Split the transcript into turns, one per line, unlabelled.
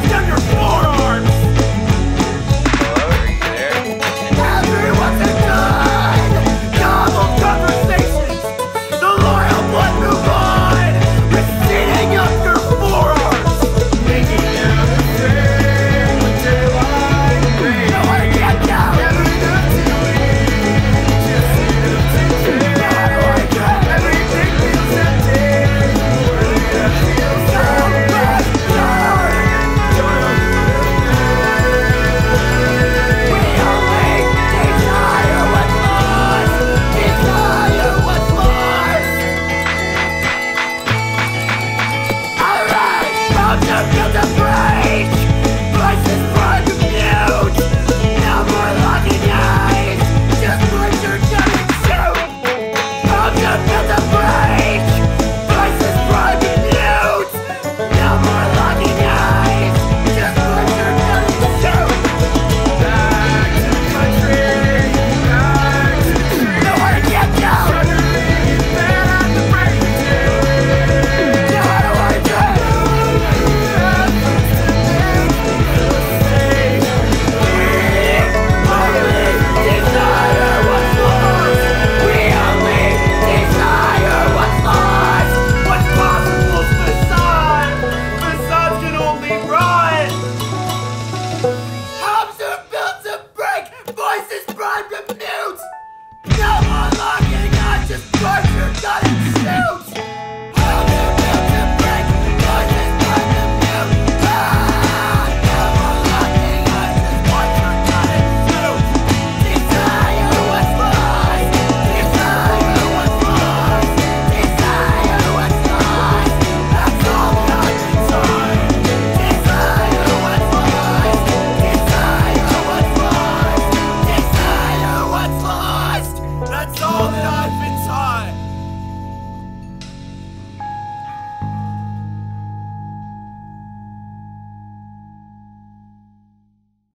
primed to mute! No more locking, I just torture, it shoot!